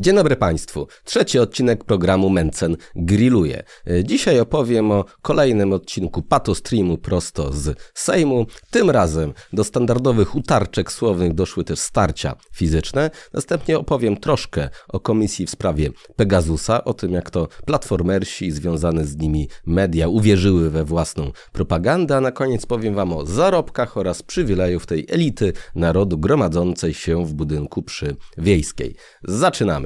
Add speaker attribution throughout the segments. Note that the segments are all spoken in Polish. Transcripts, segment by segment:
Speaker 1: Dzień dobry Państwu. Trzeci odcinek programu Mencen Grilluje. Dzisiaj opowiem o kolejnym odcinku Pato Streamu prosto z Sejmu. Tym razem do standardowych utarczek słownych doszły też starcia fizyczne. Następnie opowiem troszkę o komisji w sprawie Pegasusa, o tym jak to platformersi i związane z nimi media uwierzyły we własną propagandę, a na koniec powiem Wam o zarobkach oraz przywilejów tej elity narodu gromadzącej się w budynku przy Wiejskiej. Zaczynamy.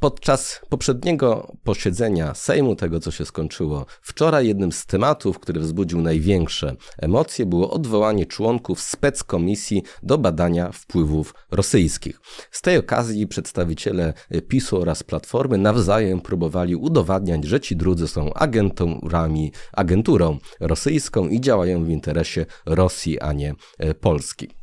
Speaker 1: Podczas poprzedniego posiedzenia Sejmu, tego co się skończyło wczoraj, jednym z tematów, który wzbudził największe emocje, było odwołanie członków speckomisji do badania wpływów rosyjskich. Z tej okazji przedstawiciele PiSu oraz Platformy nawzajem próbowali udowadniać, że ci drudzy są agenturami, agenturą rosyjską i działają w interesie Rosji, a nie Polski.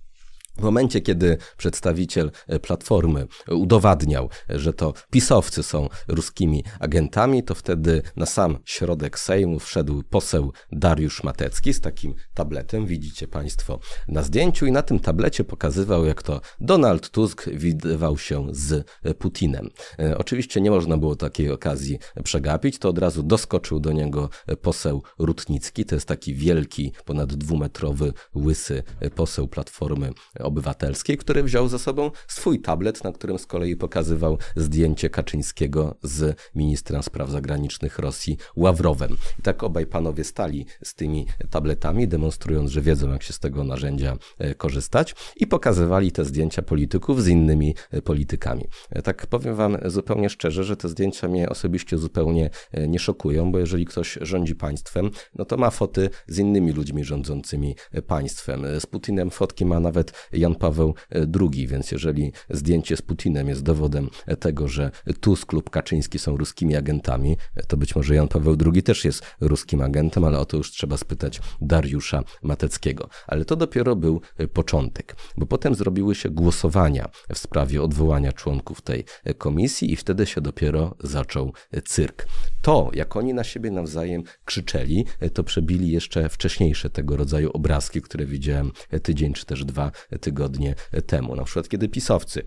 Speaker 1: W momencie, kiedy przedstawiciel e, Platformy udowadniał, że to pisowcy są ruskimi agentami, to wtedy na sam środek Sejmu wszedł poseł Dariusz Matecki z takim tabletem, widzicie Państwo na zdjęciu, i na tym tablecie pokazywał, jak to Donald Tusk widywał się z Putinem. E, oczywiście nie można było takiej okazji przegapić, to od razu doskoczył do niego poseł Rutnicki, to jest taki wielki, ponad dwumetrowy, łysy poseł Platformy Obywatelskiej, który wziął ze sobą swój tablet, na którym z kolei pokazywał zdjęcie Kaczyńskiego z ministrem spraw zagranicznych Rosji Ławrowem. I tak obaj panowie stali z tymi tabletami, demonstrując, że wiedzą, jak się z tego narzędzia e, korzystać i pokazywali te zdjęcia polityków z innymi e, politykami. E, tak powiem wam zupełnie szczerze, że te zdjęcia mnie osobiście zupełnie nie szokują, bo jeżeli ktoś rządzi państwem, no to ma foty z innymi ludźmi rządzącymi państwem. Z Putinem fotki ma nawet Jan Paweł II, więc jeżeli zdjęcie z Putinem jest dowodem tego, że Tusk lub Kaczyński są ruskimi agentami, to być może Jan Paweł II też jest ruskim agentem, ale o to już trzeba spytać Dariusza Mateckiego. Ale to dopiero był początek, bo potem zrobiły się głosowania w sprawie odwołania członków tej komisji i wtedy się dopiero zaczął cyrk. To, jak oni na siebie nawzajem krzyczeli, to przebili jeszcze wcześniejsze tego rodzaju obrazki, które widziałem tydzień czy też dwa tygodnie temu. Na przykład, kiedy pisowcy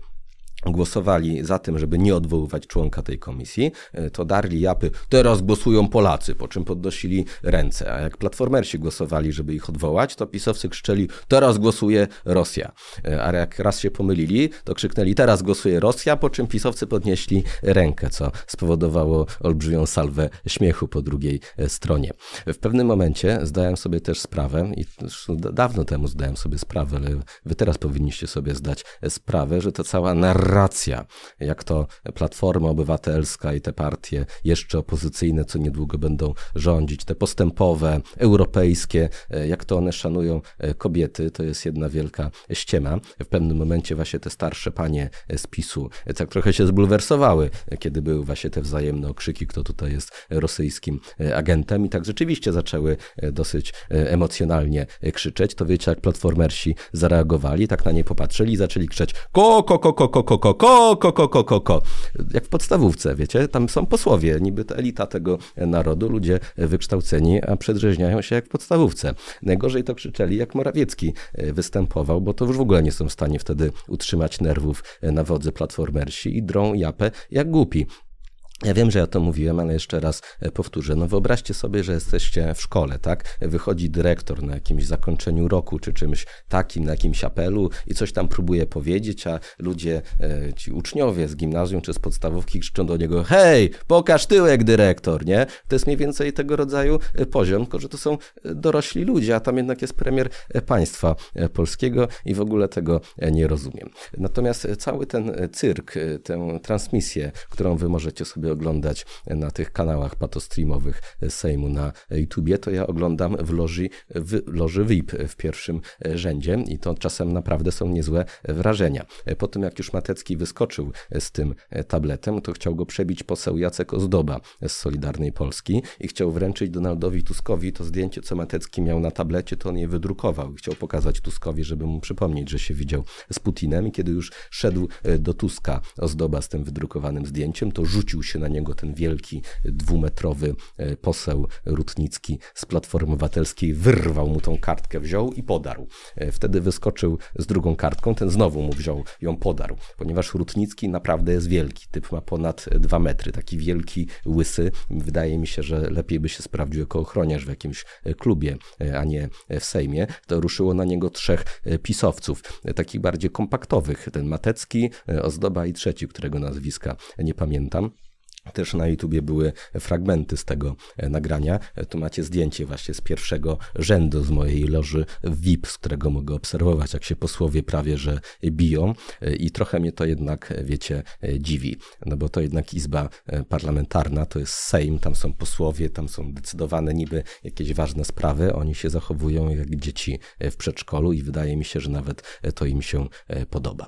Speaker 1: głosowali za tym, żeby nie odwoływać członka tej komisji, e, to darli japy, teraz głosują Polacy, po czym podnosili ręce. A jak platformersi głosowali, żeby ich odwołać, to pisowcy krzyczeli, teraz głosuje Rosja. E, a jak raz się pomylili, to krzyknęli, teraz głosuje Rosja, po czym pisowcy podnieśli rękę, co spowodowało olbrzymią salwę śmiechu po drugiej e, stronie. W pewnym momencie zdałem sobie też sprawę, i dawno temu zdałem sobie sprawę, ale wy teraz powinniście sobie zdać sprawę, że to cała narracja narracja, jak to Platforma Obywatelska i te partie jeszcze opozycyjne, co niedługo będą rządzić, te postępowe, europejskie, jak to one szanują kobiety, to jest jedna wielka ściema. W pewnym momencie właśnie te starsze panie z PiSu tak trochę się zbulwersowały, kiedy były właśnie te wzajemne okrzyki, kto tutaj jest rosyjskim agentem i tak rzeczywiście zaczęły dosyć emocjonalnie krzyczeć. To wiecie, jak platformersi zareagowali, tak na nie popatrzyli i zaczęli krzyczeć ko, ko, ko, ko, ko, ko, ko, ko, ko, ko, ko, ko, ko. Jak w podstawówce, wiecie, tam są posłowie, niby to elita tego narodu, ludzie wykształceni, a przedrzeźniają się jak w podstawówce. Najgorzej to krzyczeli, jak Morawiecki występował, bo to już w ogóle nie są w stanie wtedy utrzymać nerwów na wodze platformersi i drą japę jak głupi. Ja wiem, że ja to mówiłem, ale jeszcze raz e, powtórzę. No wyobraźcie sobie, że jesteście w szkole, tak? Wychodzi dyrektor na jakimś zakończeniu roku, czy czymś takim, na jakimś apelu i coś tam próbuje powiedzieć, a ludzie, e, ci uczniowie z gimnazjum czy z podstawówki krzyczą do niego hej, pokaż tyłek dyrektor, nie? To jest mniej więcej tego rodzaju e, poziom, tylko że to są dorośli ludzie, a tam jednak jest premier państwa polskiego i w ogóle tego nie rozumiem. Natomiast cały ten cyrk, tę transmisję, którą wy możecie sobie oglądać na tych kanałach patostreamowych Sejmu na YouTubie, to ja oglądam w loży, w loży VIP w pierwszym rzędzie i to czasem naprawdę są niezłe wrażenia. Po tym jak już Matecki wyskoczył z tym tabletem, to chciał go przebić poseł Jacek Ozdoba z Solidarnej Polski i chciał wręczyć Donaldowi Tuskowi to zdjęcie, co Matecki miał na tablecie, to on je wydrukował. Chciał pokazać Tuskowi, żeby mu przypomnieć, że się widział z Putinem i kiedy już szedł do Tuska Ozdoba z tym wydrukowanym zdjęciem, to rzucił się się na niego ten wielki, dwumetrowy poseł Rutnicki z Platformy Obywatelskiej, wyrwał mu tą kartkę, wziął i podarł. Wtedy wyskoczył z drugą kartką, ten znowu mu wziął, ją podarł, ponieważ Rutnicki naprawdę jest wielki. Typ ma ponad dwa metry, taki wielki, łysy. Wydaje mi się, że lepiej by się sprawdził jako ochroniarz w jakimś klubie, a nie w Sejmie. To ruszyło na niego trzech pisowców, takich bardziej kompaktowych. Ten Matecki, Ozdoba i trzeci, którego nazwiska nie pamiętam. Też na YouTubie były fragmenty z tego e, nagrania. E, tu macie zdjęcie właśnie z pierwszego rzędu z mojej loży VIP, z którego mogę obserwować, jak się posłowie prawie że biją. E, I trochę mnie to jednak, wiecie, dziwi. No bo to jednak izba parlamentarna, to jest Sejm, tam są posłowie, tam są decydowane niby jakieś ważne sprawy. Oni się zachowują jak dzieci w przedszkolu i wydaje mi się, że nawet to im się podoba.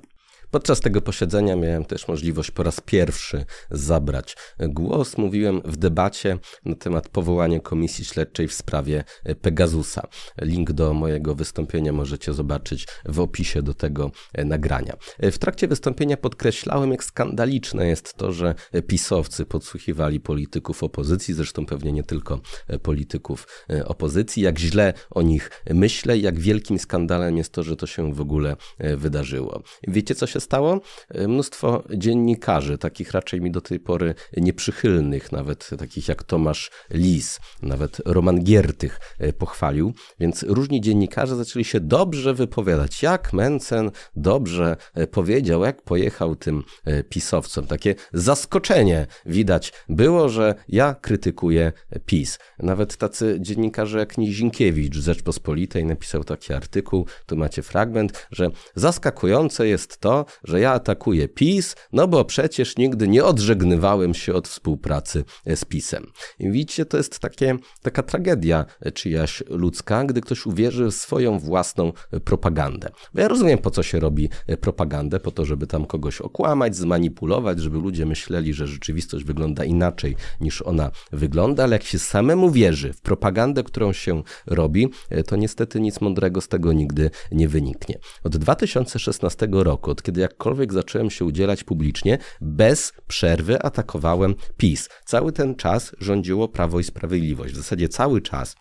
Speaker 1: Podczas tego posiedzenia miałem też możliwość po raz pierwszy zabrać głos. Mówiłem w debacie na temat powołania komisji śledczej w sprawie Pegasusa. Link do mojego wystąpienia możecie zobaczyć w opisie do tego nagrania. W trakcie wystąpienia podkreślałem, jak skandaliczne jest to, że pisowcy podsłuchiwali polityków opozycji, zresztą pewnie nie tylko polityków opozycji, jak źle o nich myślę, jak wielkim skandalem jest to, że to się w ogóle wydarzyło. Wiecie, co się stało? E, mnóstwo dziennikarzy, takich raczej mi do tej pory nieprzychylnych, nawet takich jak Tomasz Lis, nawet Roman Giertych e, pochwalił, więc różni dziennikarze zaczęli się dobrze wypowiadać, jak Mencen dobrze e, powiedział, jak pojechał tym pisowcom. Takie zaskoczenie widać było, że ja krytykuję PiS. Nawet tacy dziennikarze jak Nizinkiewicz z Rzeczpospolitej napisał taki artykuł, tu macie fragment, że zaskakujące jest to, że ja atakuję PiS, no bo przecież nigdy nie odżegnywałem się od współpracy z PiSem. I widzicie, to jest takie, taka tragedia czyjaś ludzka, gdy ktoś uwierzy w swoją własną propagandę. Bo ja rozumiem, po co się robi propagandę, po to, żeby tam kogoś okłamać, zmanipulować, żeby ludzie myśleli, że rzeczywistość wygląda inaczej niż ona wygląda, ale jak się samemu wierzy w propagandę, którą się robi, to niestety nic mądrego z tego nigdy nie wyniknie. Od 2016 roku, od kiedy jakkolwiek zacząłem się udzielać publicznie, bez przerwy atakowałem PiS. Cały ten czas rządziło Prawo i Sprawiedliwość. W zasadzie cały czas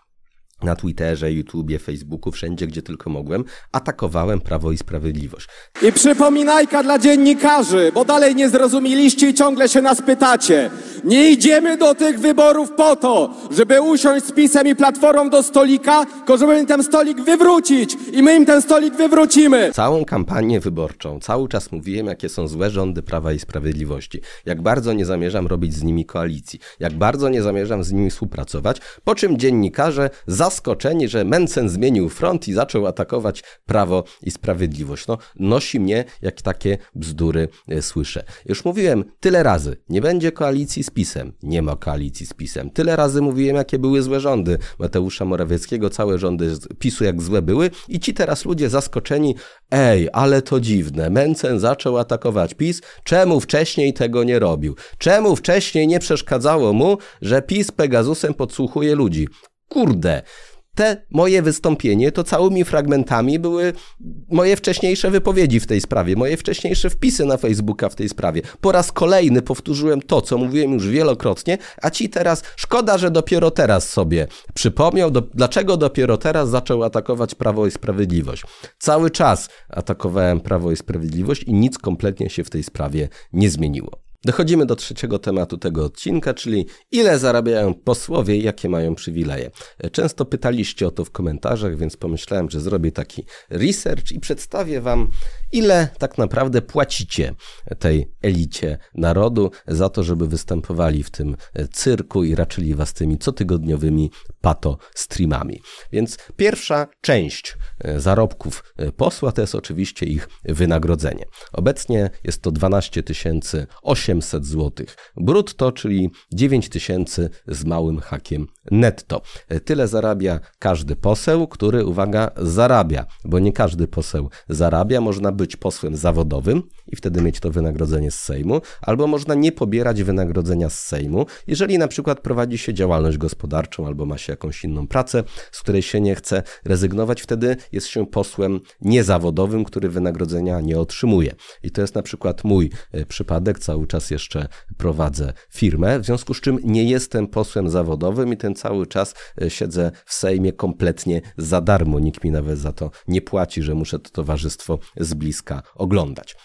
Speaker 1: na Twitterze, YouTubie, Facebooku, wszędzie, gdzie tylko mogłem, atakowałem Prawo i Sprawiedliwość.
Speaker 2: I przypominajka dla dziennikarzy, bo dalej nie zrozumieliście i ciągle się nas pytacie. Nie idziemy do tych wyborów po to, żeby usiąść z PiSem i Platformą do stolika, tylko żeby im ten stolik wywrócić. I my im ten stolik wywrócimy.
Speaker 1: Całą kampanię wyborczą, cały czas mówiłem, jakie są złe rządy Prawa i Sprawiedliwości. Jak bardzo nie zamierzam robić z nimi koalicji. Jak bardzo nie zamierzam z nimi współpracować. Po czym dziennikarze zaskoczeni, że Mencen zmienił front i zaczął atakować Prawo i Sprawiedliwość. No, nosi mnie, jak takie bzdury e, słyszę. Już mówiłem tyle razy, nie będzie koalicji z PiSem. Nie ma koalicji z PiSem. Tyle razy mówiłem, jakie były złe rządy Mateusza Morawieckiego, całe rządy PiSu jak złe były i ci teraz ludzie zaskoczeni, ej, ale to dziwne, Mencen zaczął atakować PiS, czemu wcześniej tego nie robił? Czemu wcześniej nie przeszkadzało mu, że PiS Pegasusem podsłuchuje ludzi? Kurde, te moje wystąpienie to całymi fragmentami były moje wcześniejsze wypowiedzi w tej sprawie, moje wcześniejsze wpisy na Facebooka w tej sprawie. Po raz kolejny powtórzyłem to, co mówiłem już wielokrotnie, a ci teraz, szkoda, że dopiero teraz sobie przypomniał, do, dlaczego dopiero teraz zaczął atakować Prawo i Sprawiedliwość. Cały czas atakowałem Prawo i Sprawiedliwość i nic kompletnie się w tej sprawie nie zmieniło. Dochodzimy do trzeciego tematu tego odcinka, czyli ile zarabiają posłowie i jakie mają przywileje. Często pytaliście o to w komentarzach, więc pomyślałem, że zrobię taki research i przedstawię Wam, ile tak naprawdę płacicie tej elicie narodu za to, żeby występowali w tym cyrku i raczyli Was tymi cotygodniowymi pato streamami. Więc pierwsza część zarobków posła to jest oczywiście ich wynagrodzenie. Obecnie jest to 12 800 800 zł. Brutto, czyli 9 tysięcy z małym hakiem netto. Tyle zarabia każdy poseł, który, uwaga, zarabia, bo nie każdy poseł zarabia. Można być posłem zawodowym i wtedy mieć to wynagrodzenie z Sejmu, albo można nie pobierać wynagrodzenia z Sejmu, jeżeli na przykład prowadzi się działalność gospodarczą albo ma się jakąś inną pracę, z której się nie chce rezygnować, wtedy jest się posłem niezawodowym, który wynagrodzenia nie otrzymuje. I to jest na przykład mój e, przypadek. Cały czas jeszcze prowadzę firmę, w związku z czym nie jestem posłem zawodowym i ten cały czas e, siedzę w Sejmie kompletnie za darmo. Nikt mi nawet za to nie płaci, że muszę to towarzystwo z oglądać.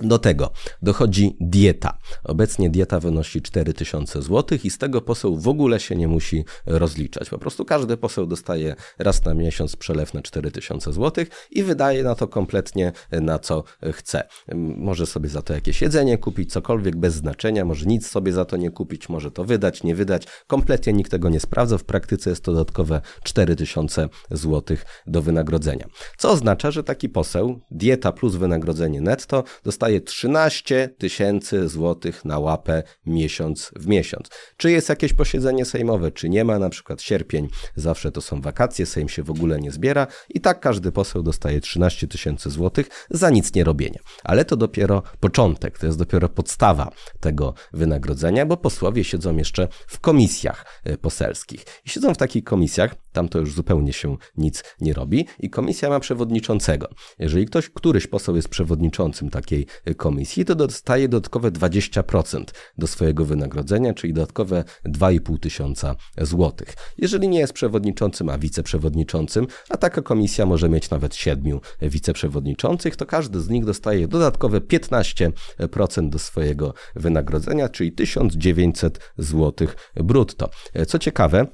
Speaker 1: Do tego dochodzi dieta. Obecnie dieta wynosi 4000 zł i z tego poseł w ogóle się nie musi rozliczać. Po prostu każdy poseł dostaje raz na miesiąc przelew na 4000 zł i wydaje na to kompletnie na co chce. Może sobie za to jakieś jedzenie kupić, cokolwiek bez znaczenia, może nic sobie za to nie kupić, może to wydać, nie wydać. Kompletnie nikt tego nie sprawdza. W praktyce jest to dodatkowe 4000 zł do wynagrodzenia. Co oznacza, że taki poseł, dieta plus wynagrodzenie netto, dostaje dostaje 13 tysięcy złotych na łapę miesiąc w miesiąc. Czy jest jakieś posiedzenie sejmowe, czy nie ma, na przykład sierpień, zawsze to są wakacje, Sejm się w ogóle nie zbiera i tak każdy poseł dostaje 13 tysięcy złotych za nic nie robienie. Ale to dopiero początek, to jest dopiero podstawa tego wynagrodzenia, bo posłowie siedzą jeszcze w komisjach e, poselskich. I siedzą w takich komisjach, tam to już zupełnie się nic nie robi i komisja ma przewodniczącego. Jeżeli ktoś, któryś poseł jest przewodniczącym takiej komisji, to dostaje dodatkowe 20% do swojego wynagrodzenia, czyli dodatkowe 2,5 tysiąca złotych. Jeżeli nie jest przewodniczącym, a wiceprzewodniczącym, a taka komisja może mieć nawet siedmiu wiceprzewodniczących, to każdy z nich dostaje dodatkowe 15% do swojego wynagrodzenia, czyli 1900 złotych brutto. Co ciekawe,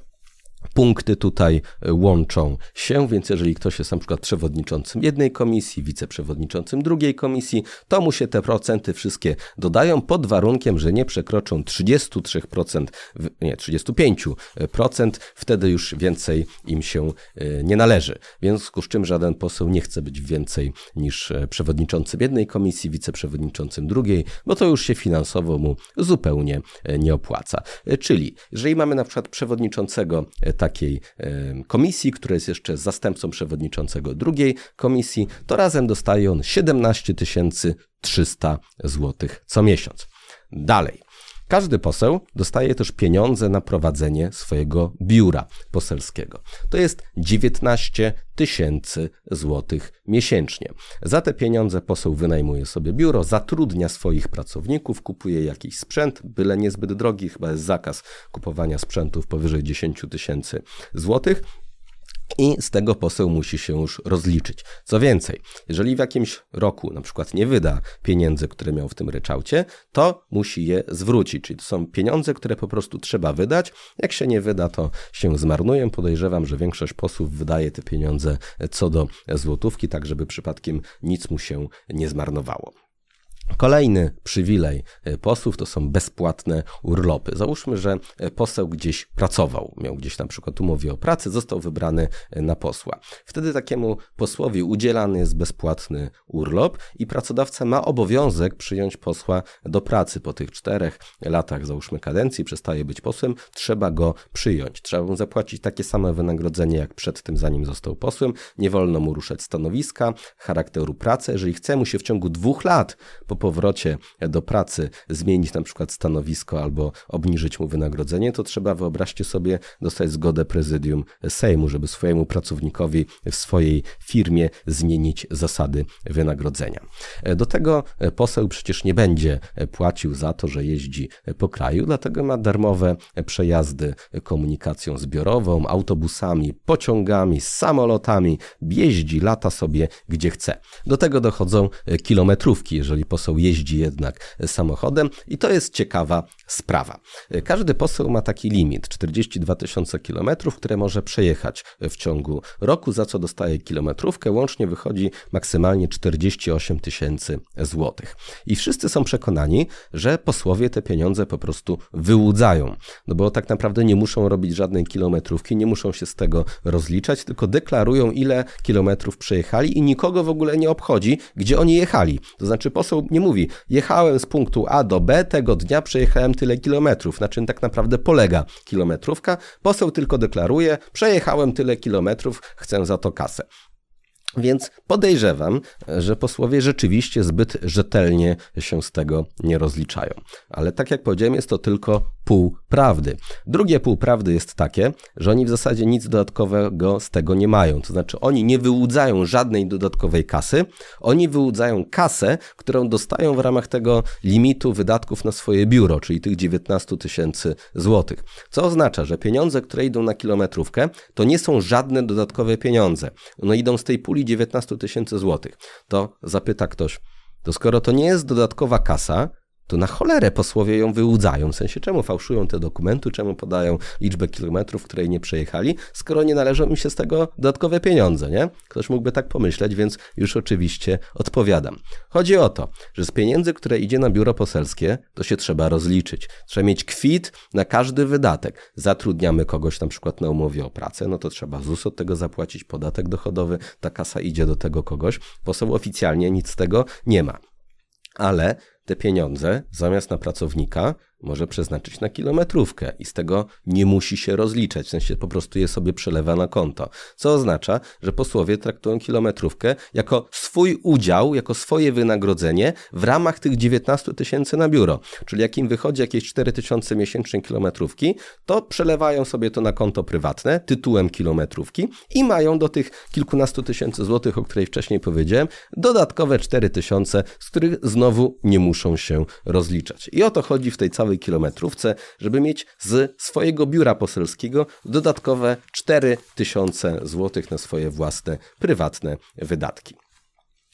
Speaker 1: punkty tutaj e, łączą się, więc jeżeli ktoś jest na przykład przewodniczącym jednej komisji, wiceprzewodniczącym drugiej komisji, to mu się te procenty wszystkie dodają pod warunkiem, że nie przekroczą 33%, nie 35%, wtedy już więcej im się e, nie należy. W związku z czym żaden poseł nie chce być więcej niż e, przewodniczącym jednej komisji, wiceprzewodniczącym drugiej, bo to już się finansowo mu zupełnie nie opłaca. Czyli jeżeli mamy na przykład przewodniczącego takiej komisji, który jest jeszcze zastępcą przewodniczącego drugiej komisji, to razem dostaje on 17 300 zł co miesiąc. Dalej. Każdy poseł dostaje też pieniądze na prowadzenie swojego biura poselskiego. To jest 19 tysięcy złotych miesięcznie. Za te pieniądze poseł wynajmuje sobie biuro, zatrudnia swoich pracowników, kupuje jakiś sprzęt, byle niezbyt drogi, chyba jest zakaz kupowania sprzętów powyżej 10 tysięcy złotych i z tego poseł musi się już rozliczyć. Co więcej, jeżeli w jakimś roku na przykład nie wyda pieniędzy, które miał w tym ryczałcie, to musi je zwrócić, czyli to są pieniądze, które po prostu trzeba wydać. Jak się nie wyda, to się zmarnują. Podejrzewam, że większość posłów wydaje te pieniądze co do złotówki, tak żeby przypadkiem nic mu się nie zmarnowało. Kolejny przywilej e, posłów to są bezpłatne urlopy. Załóżmy, że e, poseł gdzieś pracował, miał gdzieś na przykład umowę o pracę, został wybrany e, na posła. Wtedy takiemu posłowi udzielany jest bezpłatny urlop i pracodawca ma obowiązek przyjąć posła do pracy po tych czterech latach, załóżmy kadencji, przestaje być posłem, trzeba go przyjąć. Trzeba mu zapłacić takie same wynagrodzenie jak przed tym, zanim został posłem. Nie wolno mu ruszać stanowiska, charakteru pracy. Jeżeli chce mu się w ciągu dwóch lat po powrocie do pracy zmienić na przykład stanowisko albo obniżyć mu wynagrodzenie, to trzeba, wyobraźcie sobie, dostać zgodę prezydium Sejmu, żeby swojemu pracownikowi w swojej firmie zmienić zasady wynagrodzenia. Do tego poseł przecież nie będzie płacił za to, że jeździ po kraju, dlatego ma darmowe przejazdy komunikacją zbiorową, autobusami, pociągami, samolotami, jeździ, lata sobie gdzie chce. Do tego dochodzą kilometrówki, jeżeli poseł poseł jeździ jednak samochodem i to jest ciekawa sprawa. Każdy poseł ma taki limit 42 tysiące kilometrów, które może przejechać w ciągu roku, za co dostaje kilometrówkę. Łącznie wychodzi maksymalnie 48 tysięcy złotych. I wszyscy są przekonani, że posłowie te pieniądze po prostu wyłudzają, no bo tak naprawdę nie muszą robić żadnej kilometrówki, nie muszą się z tego rozliczać, tylko deklarują ile kilometrów przejechali i nikogo w ogóle nie obchodzi, gdzie oni jechali. To znaczy poseł nie mówi, jechałem z punktu A do B, tego dnia przejechałem tyle kilometrów, na czym tak naprawdę polega kilometrówka. Poseł tylko deklaruje, przejechałem tyle kilometrów, chcę za to kasę. Więc podejrzewam, że posłowie rzeczywiście zbyt rzetelnie się z tego nie rozliczają. Ale tak jak powiedziałem, jest to tylko pół prawdy. Drugie pół prawdy jest takie, że oni w zasadzie nic dodatkowego z tego nie mają. To znaczy, oni nie wyłudzają żadnej dodatkowej kasy, oni wyłudzają kasę, którą dostają w ramach tego limitu wydatków na swoje biuro, czyli tych 19 tysięcy złotych. Co oznacza, że pieniądze, które idą na kilometrówkę, to nie są żadne dodatkowe pieniądze. One idą z tej puli 19 tysięcy złotych. To zapyta ktoś, to skoro to nie jest dodatkowa kasa, to na cholerę posłowie ją wyłudzają. W sensie, czemu fałszują te dokumenty, czemu podają liczbę kilometrów, której nie przejechali, skoro nie należą im się z tego dodatkowe pieniądze, nie? Ktoś mógłby tak pomyśleć, więc już oczywiście odpowiadam. Chodzi o to, że z pieniędzy, które idzie na biuro poselskie, to się trzeba rozliczyć. Trzeba mieć kwit na każdy wydatek. Zatrudniamy kogoś na przykład na umowie o pracę, no to trzeba ZUS od tego zapłacić, podatek dochodowy, ta kasa idzie do tego kogoś. Poseł oficjalnie nic z tego nie ma. Ale te pieniądze zamiast na pracownika może przeznaczyć na kilometrówkę i z tego nie musi się rozliczać, w sensie po prostu je sobie przelewa na konto. Co oznacza, że posłowie traktują kilometrówkę jako swój udział, jako swoje wynagrodzenie w ramach tych 19 tysięcy na biuro. Czyli jak im wychodzi jakieś 4 tysiące miesięcznie kilometrówki, to przelewają sobie to na konto prywatne tytułem kilometrówki i mają do tych kilkunastu tysięcy złotych, o której wcześniej powiedziałem, dodatkowe 4 tysiące, z których znowu nie muszą się rozliczać. I o to chodzi w tej całej całej kilometrówce, żeby mieć z swojego biura poselskiego dodatkowe 4000 zł na swoje własne prywatne wydatki.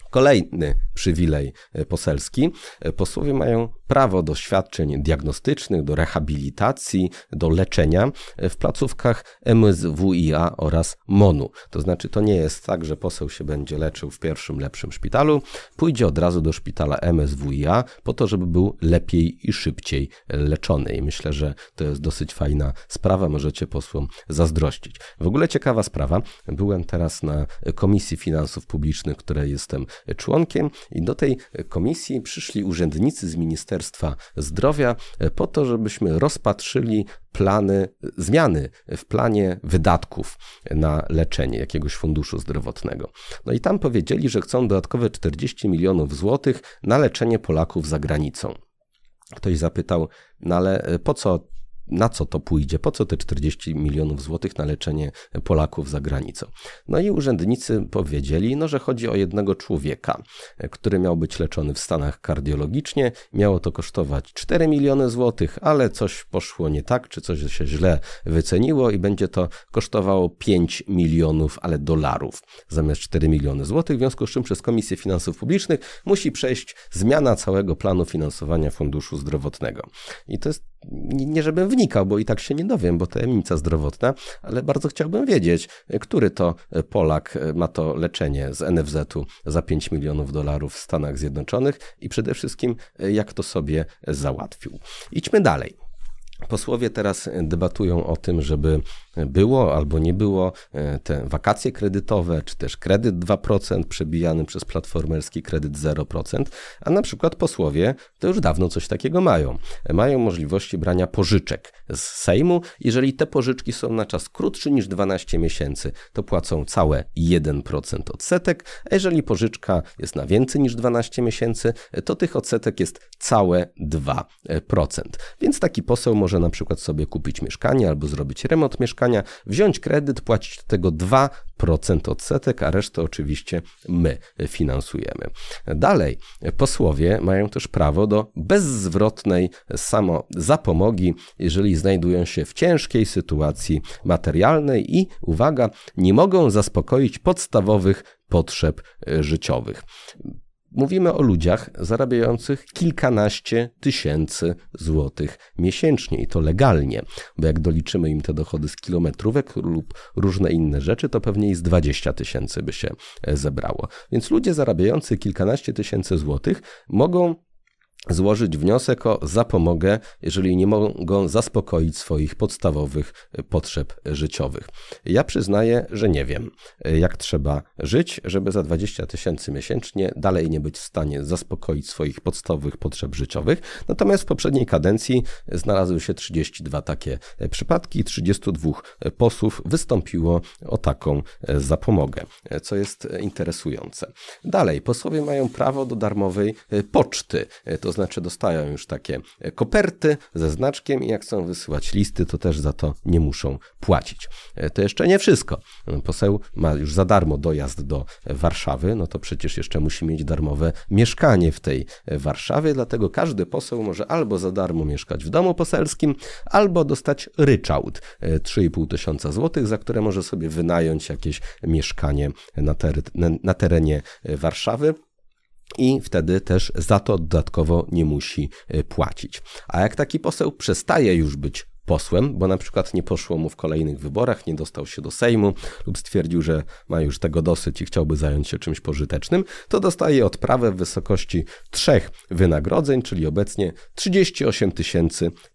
Speaker 1: Kolejny przywilej e, poselski. E, posłowie mają prawo do świadczeń diagnostycznych, do rehabilitacji, do leczenia e, w placówkach MSWiA oraz MONU. To znaczy, to nie jest tak, że poseł się będzie leczył w pierwszym lepszym szpitalu, pójdzie od razu do szpitala MSWiA po to, żeby był lepiej i szybciej leczony. I myślę, że to jest dosyć fajna sprawa, możecie posłom zazdrościć. W ogóle ciekawa sprawa. Byłem teraz na Komisji Finansów Publicznych, której jestem członkiem i do tej komisji przyszli urzędnicy z Ministerstwa Zdrowia po to, żebyśmy rozpatrzyli plany, zmiany w planie wydatków na leczenie jakiegoś funduszu zdrowotnego. No i tam powiedzieli, że chcą dodatkowe 40 milionów złotych na leczenie Polaków za granicą. Ktoś zapytał, no ale po co na co to pójdzie, po co te 40 milionów złotych na leczenie Polaków za granicą. No i urzędnicy powiedzieli, no, że chodzi o jednego człowieka, który miał być leczony w Stanach kardiologicznie. Miało to kosztować 4 miliony złotych, ale coś poszło nie tak, czy coś się źle wyceniło i będzie to kosztowało 5 milionów, ale dolarów zamiast 4 miliony złotych, w związku z czym przez Komisję Finansów Publicznych musi przejść zmiana całego planu finansowania Funduszu Zdrowotnego. I to jest nie, żebym wnikał, bo i tak się nie dowiem, bo tajemnica zdrowotna, ale bardzo chciałbym wiedzieć, który to Polak ma to leczenie z NFZ-u za 5 milionów dolarów w Stanach Zjednoczonych i przede wszystkim jak to sobie załatwił. Idźmy dalej. Posłowie teraz debatują o tym, żeby było albo nie było e, te wakacje kredytowe, czy też kredyt 2% przebijany przez platformerski kredyt 0%, a na przykład posłowie to już dawno coś takiego mają. Mają możliwości brania pożyczek z Sejmu. Jeżeli te pożyczki są na czas krótszy niż 12 miesięcy, to płacą całe 1% odsetek, a jeżeli pożyczka jest na więcej niż 12 miesięcy, to tych odsetek jest całe 2%. Więc taki poseł może na przykład sobie kupić mieszkanie albo zrobić remont mieszkania, wziąć kredyt, płacić do tego 2% odsetek, a resztę oczywiście my finansujemy. Dalej, posłowie mają też prawo do bezzwrotnej samozapomogi, jeżeli znajdują się w ciężkiej sytuacji materialnej i, uwaga, nie mogą zaspokoić podstawowych potrzeb życiowych. Mówimy o ludziach zarabiających kilkanaście tysięcy złotych miesięcznie i to legalnie, bo jak doliczymy im te dochody z kilometrówek lub różne inne rzeczy, to pewnie i z 20 tysięcy by się zebrało. Więc ludzie zarabiający kilkanaście tysięcy złotych mogą złożyć wniosek o zapomogę, jeżeli nie mogą zaspokoić swoich podstawowych potrzeb życiowych. Ja przyznaję, że nie wiem, jak trzeba żyć, żeby za 20 tysięcy miesięcznie dalej nie być w stanie zaspokoić swoich podstawowych potrzeb życiowych. Natomiast w poprzedniej kadencji znalazły się 32 takie przypadki, 32 posłów wystąpiło o taką zapomogę, co jest interesujące. Dalej, posłowie mają prawo do darmowej poczty, to znaczy dostają już takie koperty ze znaczkiem i jak chcą wysyłać listy, to też za to nie muszą płacić. To jeszcze nie wszystko. Poseł ma już za darmo dojazd do Warszawy, no to przecież jeszcze musi mieć darmowe mieszkanie w tej Warszawie, dlatego każdy poseł może albo za darmo mieszkać w domu poselskim, albo dostać ryczałt 3,5 tysiąca złotych, za które może sobie wynająć jakieś mieszkanie na, ter na terenie Warszawy i wtedy też za to dodatkowo nie musi płacić. A jak taki poseł przestaje już być posłem, bo na przykład nie poszło mu w kolejnych wyborach, nie dostał się do Sejmu lub stwierdził, że ma już tego dosyć i chciałby zająć się czymś pożytecznym, to dostaje odprawę w wysokości trzech wynagrodzeń, czyli obecnie 38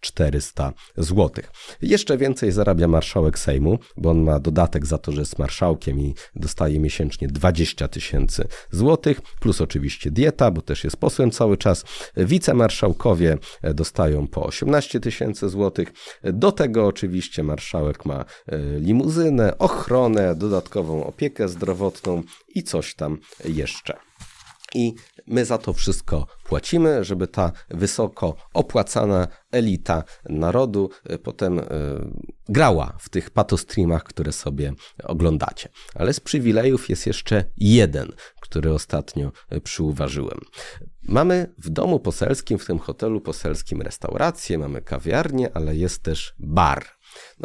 Speaker 1: 400 zł. Jeszcze więcej zarabia marszałek Sejmu, bo on ma dodatek za to, że jest marszałkiem i dostaje miesięcznie 20 tysięcy złotych, plus oczywiście dieta, bo też jest posłem cały czas. Wicemarszałkowie dostają po 18 tysięcy złotych, do tego oczywiście marszałek ma e, limuzynę, ochronę, dodatkową opiekę zdrowotną i coś tam jeszcze. I my za to wszystko płacimy, żeby ta wysoko opłacana elita narodu e, potem e, grała w tych patostreamach, które sobie oglądacie. Ale z przywilejów jest jeszcze jeden, który ostatnio przyuważyłem. Mamy w domu poselskim, w tym hotelu poselskim restaurację, mamy kawiarnię, ale jest też bar.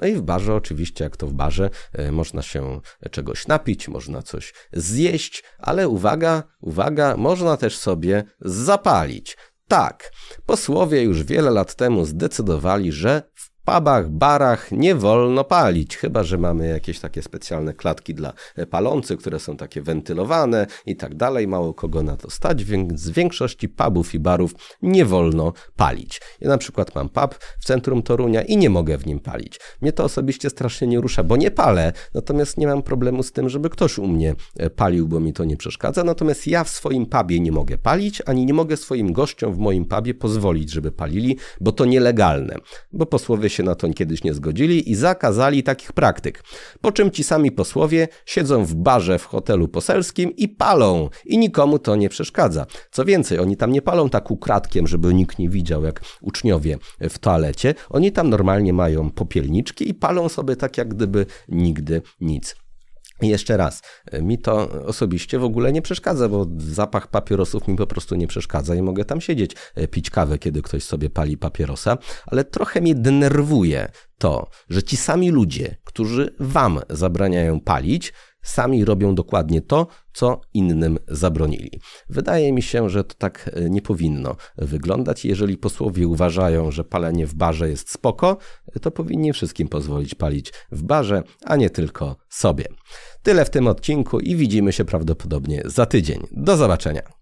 Speaker 1: No i w barze, oczywiście, jak to w barze, e, można się czegoś napić, można coś zjeść, ale uwaga, uwaga, można też sobie zapalić. Tak, posłowie już wiele lat temu zdecydowali, że w pubach, barach nie wolno palić, chyba że mamy jakieś takie specjalne klatki dla palących, które są takie wentylowane i tak dalej. Mało kogo na to stać, więc z większości pubów i barów nie wolno palić. Ja na przykład mam pub w centrum Torunia i nie mogę w nim palić. Mnie to osobiście strasznie nie rusza, bo nie palę, natomiast nie mam problemu z tym, żeby ktoś u mnie e, palił, bo mi to nie przeszkadza. Natomiast ja w swoim pubie nie mogę palić, ani nie mogę swoim gościom w moim pubie pozwolić, żeby palili, bo to nielegalne. Bo posłowie się na to kiedyś nie zgodzili i zakazali takich praktyk. Po czym ci sami posłowie siedzą w barze w hotelu poselskim i palą i nikomu to nie przeszkadza. Co więcej, oni tam nie palą tak ukradkiem, żeby nikt nie widział jak uczniowie w toalecie. Oni tam normalnie mają popielniczki i palą sobie tak jak gdyby nigdy nic. Jeszcze raz, mi to osobiście w ogóle nie przeszkadza, bo zapach papierosów mi po prostu nie przeszkadza i mogę tam siedzieć, e, pić kawę, kiedy ktoś sobie pali papierosa, ale trochę mnie denerwuje to, że ci sami ludzie, którzy wam zabraniają palić, sami robią dokładnie to, co innym zabronili. Wydaje mi się, że to tak e, nie powinno wyglądać. Jeżeli posłowie uważają, że palenie w barze jest spoko, to powinni wszystkim pozwolić palić w barze, a nie tylko sobie. Tyle w tym odcinku i widzimy się prawdopodobnie za tydzień. Do zobaczenia.